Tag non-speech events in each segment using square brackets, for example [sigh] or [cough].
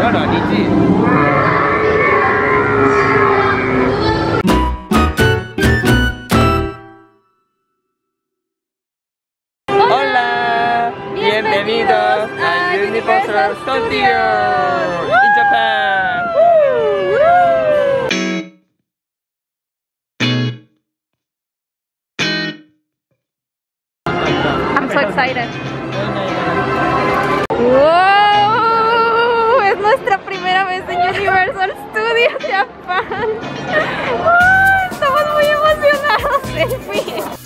Hola, Bienvenidos a Universal Studios in Japan! I'm so excited. queria ter a paz. Ai, estava muito emocionada, [laughs] enfim.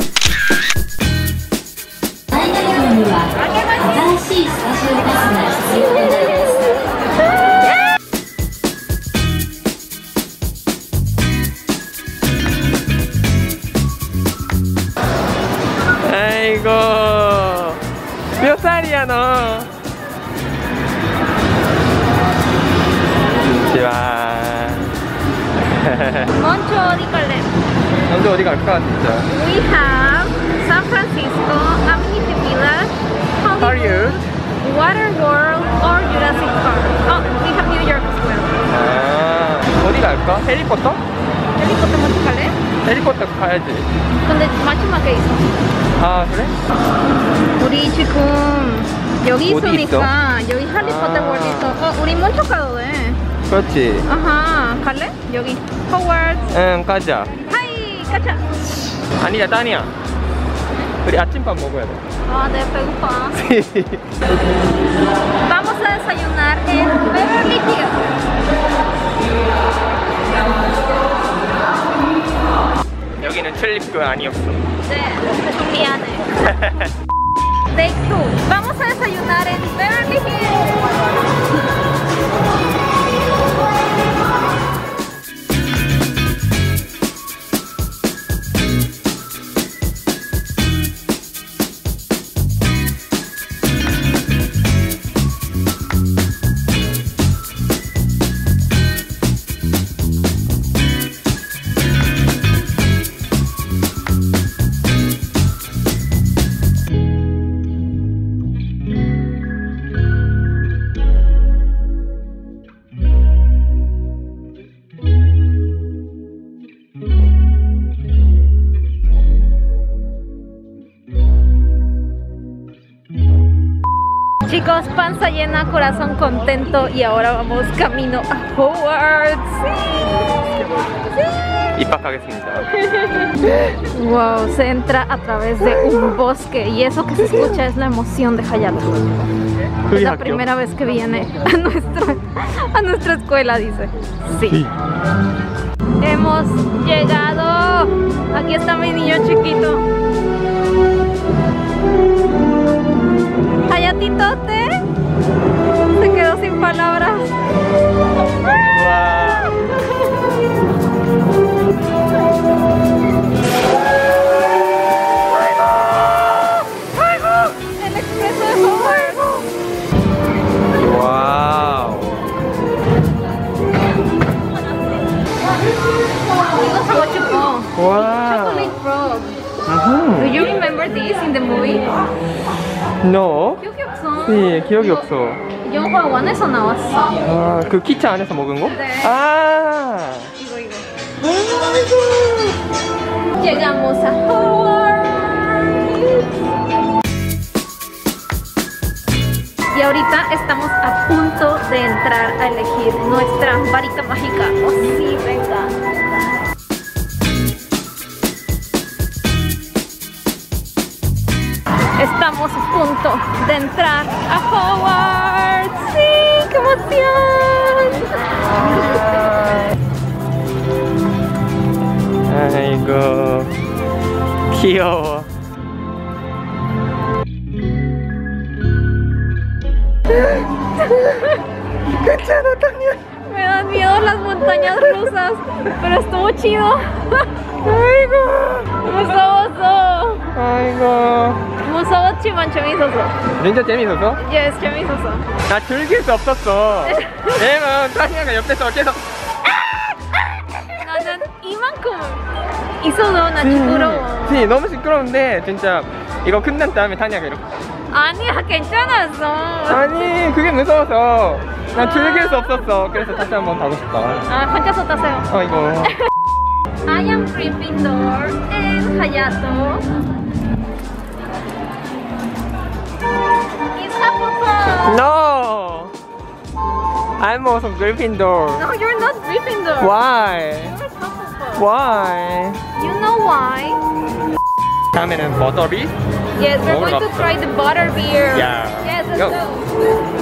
먼저 어디 갈래? 먼저 어디 갈까 진짜? We have San Francisco, Amenity Village, Hollywood, Water World or Jurassic Park. Oh, we have New York as well. 아, 어디 갈까? 해리포터? 해리포터 먼저 갈래? 해리포터 가야지. 근데 마지막에 있어. 아 그래? 우리 지금 여기 있으니까 있어? 여기 해리포터 아 월드에서 어, 우리 먼저 가도 돼. 그렇지. 아하, 갈래? 여기. 포워드. 응, 가자. 하이, 가자. 아니다, 니야 우리 아침밥 먹어야 돼. 아, 네, 배고파. [laughs] Vamos a desayunar en Beverly Hills. 여기는 튤립교 아니었어. 네, 정리하네. 내 [laughs] Chicos, panza llena, corazón contento y ahora vamos camino a Hogwarts. Y pasa que [laughs] wow, se entra a través de un bosque y eso que se escucha es la emoción de Hayato. Es la primera vez que viene a nuestra, a nuestra escuela, dice. sí. Hemos llegado. Aquí está mi niño chiquito. Wow. Chocolate frog. Uh -huh. Do you remember this in the movie? No. 기억이 없어. 네, 기억이 없어. 영화 원에서 나왔어. 아, 그 키트 안에서 먹은 거? 네. 아. 이거 이거. 아이고. Llegamos a Hogwarts. Y ahorita estamos a punto de entrar a elegir nuestra varita mágica. Oh, sí, venga. estamos a punto de entrar a Hogwarts. ¡Sí! ¡Qué emoción! ¡Ay, go! ¡Qué montañas rusas, pero estuvo chido. 아이고. 무서웠어. 아이고. 무서웠지만 재밌었어. 진짜 재밌었어? 예, yes, 재밌었어. 나 즐길 수 없었어. 얘는 [laughs] 타니가 네, 뭐, 옆에서 계속 나는 이만큼 있어도 나 시끄러워. 진 음, 음. 음, 너무 시끄러운데 진짜 이거 끝난 다음에 타니가 이렇게 아니야 괜찮았어. 아니 그게 무서워서. 난 즐길 수 없었어. 그래서 다시 한번 가고 싶다. 아, 혼자서 따세요. 아이고. I am Gryffindor and Hayato. It's Hufflepuff. No. I'm also Gryffindor. No, you're not Gryffindor. Why? You're Hufflepuff. Why? You know why? 다음에는 버터비? Yes, we're going to try the butter beer. Yeah. Yes, let's go. go.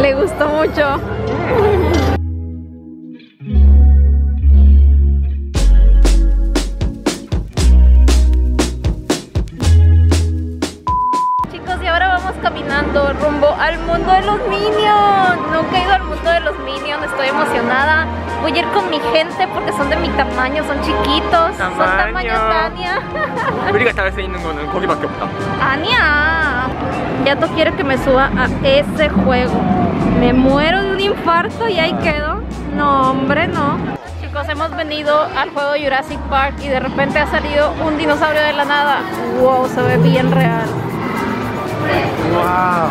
Le gustó mucho. son de mi tamaño, son chiquitos. Son tamaños de [laughs] Anya. Ya tú quiero que me suba a ese juego. Me muero de un infarto y ahí quedo. No, hombre, no. Chicos, hemos venido al juego Jurassic Park y de repente ha salido un dinosaurio de la nada. Wow, se ve bien real. Wow.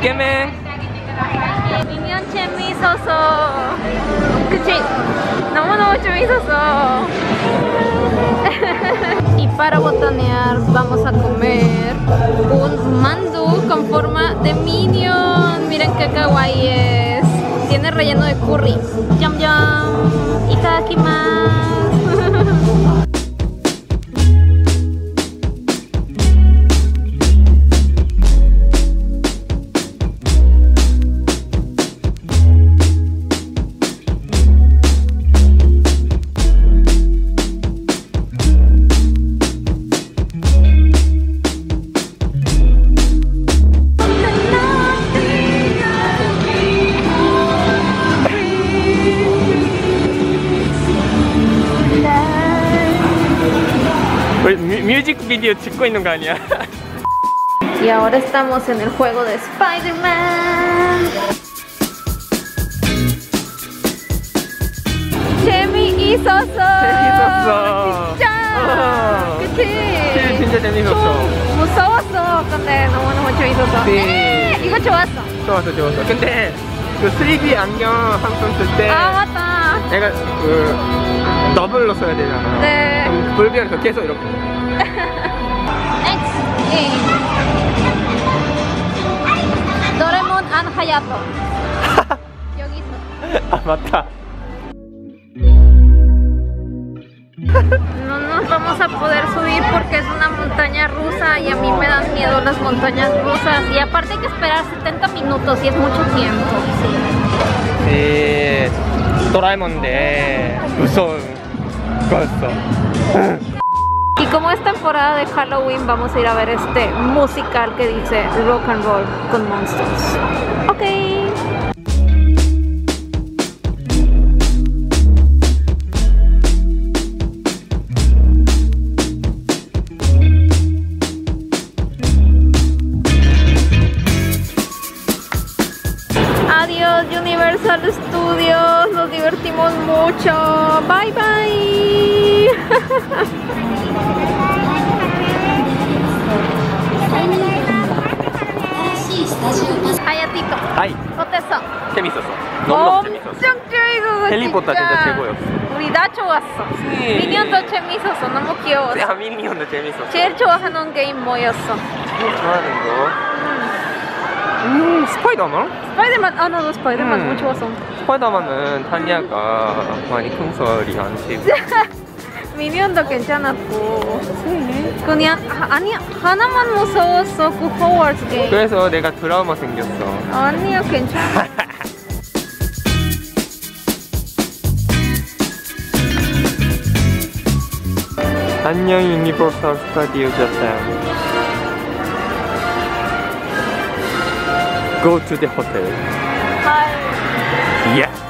죽겠네 미니언 재미있어서 그치? 너무너무 Y para botanear vamos a comer un mandu con forma de minion Miren qué kawaii es Tiene relleno de curry ¡Yum, yum! yum más. 비디오 찍고 있는 거 아니야? [laughs] y ahora estamos en el juego de Spider-Man. 재미있었어. 재밌었어. 진짜. 어. 그치? 진짜 재밌었어. 무서웠어. 근데 너무너무 재밌었어. 네. 네. 이거 좋았어. 좋았어, 좋았어. 근데 그 3D 안경 한번 쓸 때. 아, 맞다. 내가 그 더블로 써야 되잖아. 네. [laughs] No nos vamos a poder subir porque es una montaña rusa y a mí me dan miedo las montañas rusas y aparte hay que esperar 70 minutos y es mucho tiempo. Doraemon de... Y como es temporada de Halloween, vamos a ir a ver este musical que dice Rock and Roll con Monsters. Ok. 재밌었어 너무 재밌었어 우리 다 좋았어 네. 미니언도 재밌었어 너무 귀여웠어 아, 재밌었어 제일 좋아하는 게임 뭐였어? 제일 좋아하는 거? 음, 음 스파이더맨? 스파이더맨 아 나도 스파이더맨 음. 너무 좋았어 스파이더맨은 탄야가 많이 큰소리 안치고 [laughs] 미언도 괜찮았고 그냥 하, 아니 하나만 무서웠어 그 호워드 게임 그래서 내가 드라마 생겼어 아니야 괜찮아 [laughs] 안녕 유니버설 스타디오 자산 Go to the hotel Hi Yeah